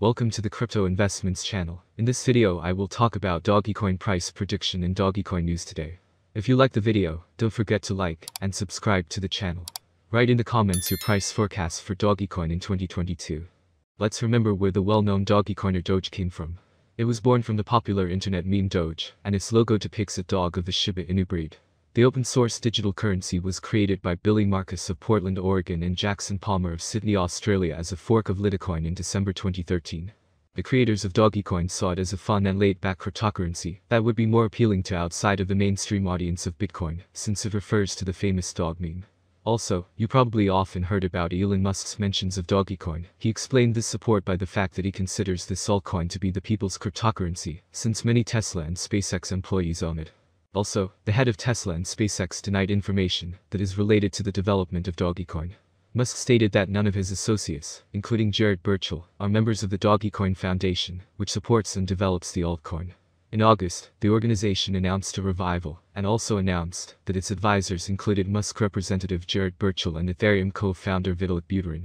Welcome to the Crypto Investments channel. In this video I will talk about Dogecoin price prediction and Dogecoin news today. If you like the video, don't forget to like and subscribe to the channel. Write in the comments your price forecast for Dogecoin in 2022. Let's remember where the well-known Dogecoiner Doge came from. It was born from the popular internet meme Doge, and its logo depicts a dog of the Shiba Inu breed. The open-source digital currency was created by Billy Markus of Portland, Oregon and Jackson Palmer of Sydney, Australia as a fork of Litecoin in December 2013. The creators of Dogecoin saw it as a fun and laid-back cryptocurrency that would be more appealing to outside of the mainstream audience of Bitcoin, since it refers to the famous dog meme. Also, you probably often heard about Elon Musk's mentions of Dogecoin. He explained this support by the fact that he considers this altcoin to be the people's cryptocurrency, since many Tesla and SpaceX employees own it. Also, the head of Tesla and SpaceX denied information that is related to the development of Dogecoin. Musk stated that none of his associates, including Jared Birchall, are members of the Dogecoin Foundation, which supports and develops the altcoin. In August, the organization announced a revival, and also announced that its advisors included Musk representative Jared Birchall and Ethereum co-founder Vitalik Buterin.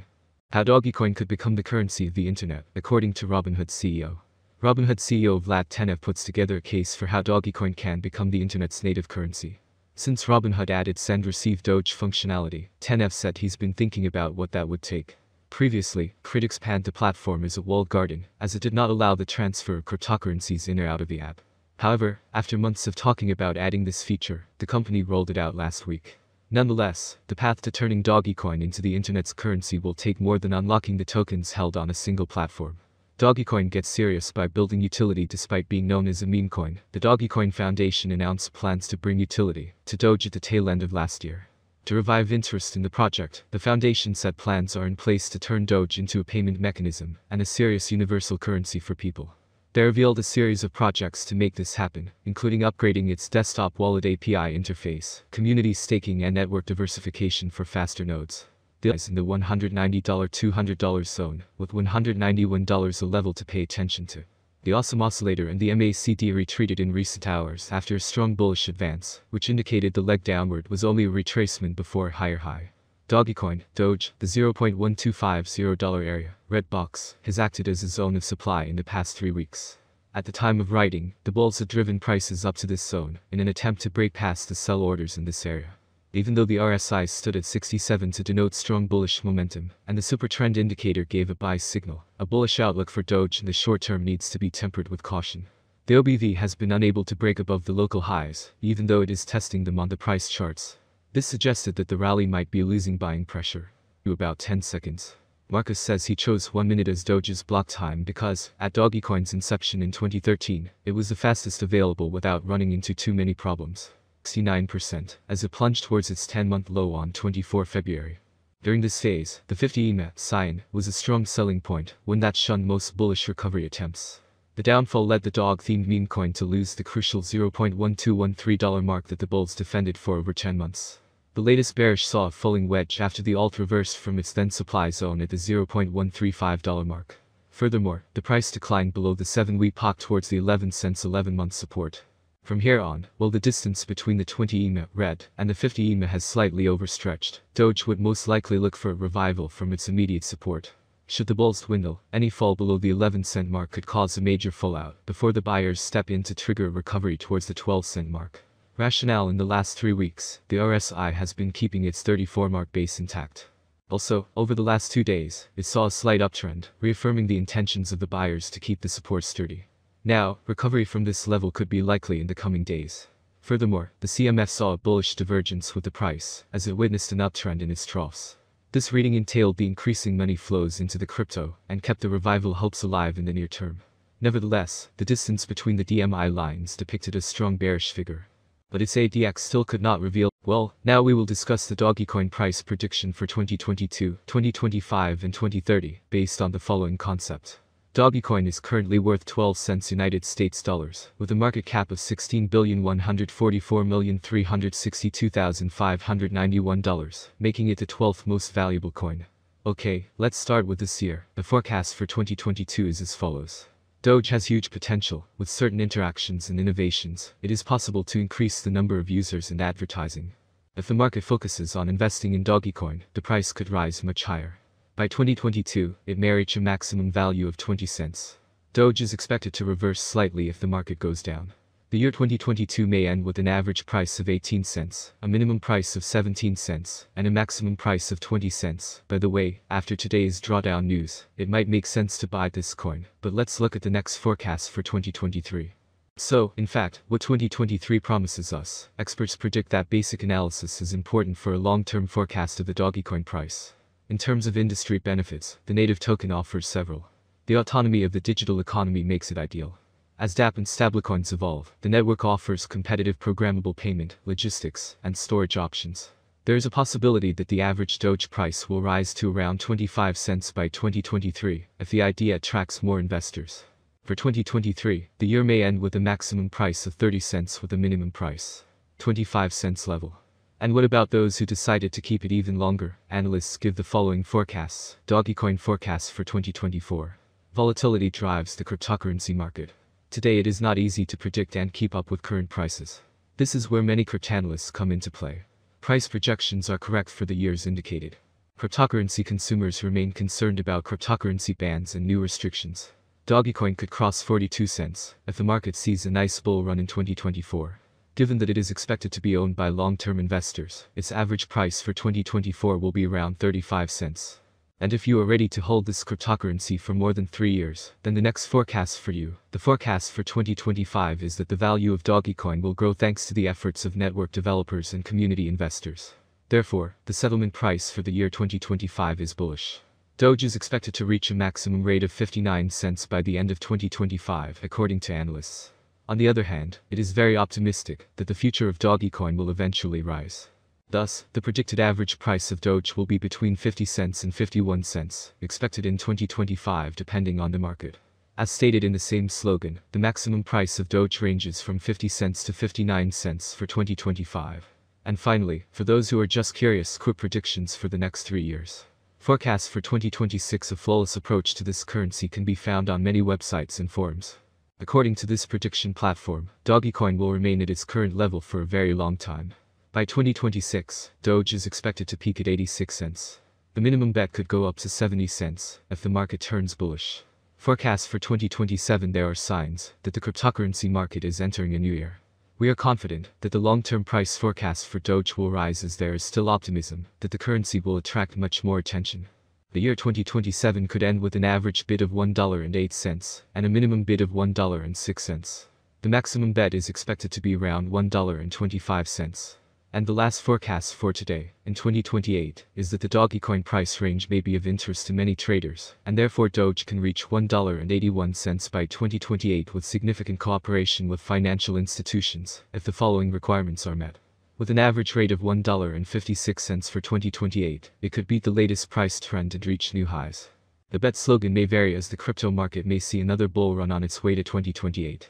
How Dogecoin could become the currency of the internet, according to Robinhood CEO. Robinhood CEO Vlad Tenev puts together a case for how Dogecoin can become the internet's native currency. Since Robinhood added send receive Doge functionality, Tenev said he's been thinking about what that would take. Previously, critics panned the platform as a walled garden, as it did not allow the transfer of cryptocurrencies in or out of the app. However, after months of talking about adding this feature, the company rolled it out last week. Nonetheless, the path to turning Dogecoin into the internet's currency will take more than unlocking the tokens held on a single platform. Dogecoin gets serious by building utility despite being known as a meme coin. The Dogecoin Foundation announced plans to bring utility to Doge at the tail end of last year. To revive interest in the project, the foundation said plans are in place to turn Doge into a payment mechanism and a serious universal currency for people. They revealed a series of projects to make this happen, including upgrading its desktop wallet API interface, community staking and network diversification for faster nodes is in the $190-$200 zone, with $191 a level to pay attention to. The Awesome Oscillator and the MACD retreated in recent hours after a strong bullish advance, which indicated the leg downward was only a retracement before a higher high. Dogecoin, Doge, the $0.1250 area, red box, has acted as a zone of supply in the past three weeks. At the time of writing, the bulls had driven prices up to this zone in an attempt to break past the sell orders in this area even though the RSI stood at 67 to denote strong bullish momentum, and the super trend indicator gave a buy signal, a bullish outlook for Doge in the short term needs to be tempered with caution. The OBV has been unable to break above the local highs, even though it is testing them on the price charts. This suggested that the rally might be losing buying pressure. To about 10 seconds. Markus says he chose 1 minute as Doge's block time because, at Dogecoin's inception in 2013, it was the fastest available without running into too many problems. 69%, as it plunged towards its 10-month low on 24 February. During this phase, the 50 EMA sign was a strong selling point, when that shunned most bullish recovery attempts. The downfall led the dog-themed meme coin to lose the crucial $0.1213 mark that the bulls defended for over 10 months. The latest bearish saw a falling wedge after the alt reversed from its then supply zone at the $0.135 mark. Furthermore, the price declined below the 7-week POC towards the 11 cents 11-month support. From here on, while the distance between the 20 EMA red and the 50 EMA has slightly overstretched, Doge would most likely look for a revival from its immediate support. Should the bulls dwindle, any fall below the 11 cent mark could cause a major fallout before the buyers step in to trigger a recovery towards the 12 cent mark. Rationale in the last three weeks, the RSI has been keeping its 34 mark base intact. Also, over the last two days, it saw a slight uptrend, reaffirming the intentions of the buyers to keep the support sturdy. Now, recovery from this level could be likely in the coming days. Furthermore, the CMF saw a bullish divergence with the price, as it witnessed an uptrend in its troughs. This reading entailed the increasing money flows into the crypto, and kept the revival hopes alive in the near term. Nevertheless, the distance between the DMI lines depicted a strong bearish figure. But its ADX still could not reveal, well, now we will discuss the Dogecoin price prediction for 2022, 2025 and 2030, based on the following concept. Dogecoin is currently worth 12 cents United States dollars, with a market cap of $16,144,362,591, making it the 12th most valuable coin. Okay, let's start with this year. The forecast for 2022 is as follows. Doge has huge potential. With certain interactions and innovations, it is possible to increase the number of users and advertising. If the market focuses on investing in Dogecoin, the price could rise much higher. By 2022, it may reach a maximum value of 20 cents. Doge is expected to reverse slightly if the market goes down. The year 2022 may end with an average price of 18 cents, a minimum price of 17 cents, and a maximum price of 20 cents. By the way, after today's drawdown news, it might make sense to buy this coin, but let's look at the next forecast for 2023. So, in fact, what 2023 promises us, experts predict that basic analysis is important for a long-term forecast of the Dogecoin price. In terms of industry benefits, the native token offers several. The autonomy of the digital economy makes it ideal. As dApp and stablecoins evolve, the network offers competitive programmable payment, logistics, and storage options. There is a possibility that the average Doge price will rise to around 25 cents by 2023 if the idea attracts more investors. For 2023, the year may end with a maximum price of 30 cents with a minimum price 25 cents level. And what about those who decided to keep it even longer? Analysts give the following forecasts. Dogecoin forecasts for 2024. Volatility drives the cryptocurrency market. Today it is not easy to predict and keep up with current prices. This is where many cryptanalysts come into play. Price projections are correct for the years indicated. Cryptocurrency consumers remain concerned about cryptocurrency bans and new restrictions. Dogecoin could cross 42 cents if the market sees a nice bull run in 2024. Given that it is expected to be owned by long-term investors, its average price for 2024 will be around 35 cents. And if you are ready to hold this cryptocurrency for more than three years, then the next forecast for you, the forecast for 2025 is that the value of Dogecoin will grow thanks to the efforts of network developers and community investors. Therefore, the settlement price for the year 2025 is bullish. Doge is expected to reach a maximum rate of 59 cents by the end of 2025, according to analysts. On the other hand, it is very optimistic that the future of Dogecoin will eventually rise. Thus, the predicted average price of Doge will be between 50 cents and 51 cents, expected in 2025 depending on the market. As stated in the same slogan, the maximum price of Doge ranges from 50 cents to 59 cents for 2025. And finally, for those who are just curious, quick predictions for the next three years. Forecasts for 2026 A flawless approach to this currency can be found on many websites and forums. According to this prediction platform, Dogecoin will remain at its current level for a very long time. By 2026, Doge is expected to peak at 86 cents. The minimum bet could go up to 70 cents if the market turns bullish. Forecasts for 2027 There are signs that the cryptocurrency market is entering a new year. We are confident that the long-term price forecast for Doge will rise as there is still optimism that the currency will attract much more attention. The year 2027 could end with an average bid of $1.08 and a minimum bid of $1.06. The maximum bet is expected to be around $1.25. And the last forecast for today, in 2028, is that the Dogecoin price range may be of interest to many traders, and therefore Doge can reach $1.81 by 2028 with significant cooperation with financial institutions, if the following requirements are met. With an average rate of $1.56 for 2028, it could beat the latest price trend and reach new highs. The bet slogan may vary as the crypto market may see another bull run on its way to 2028.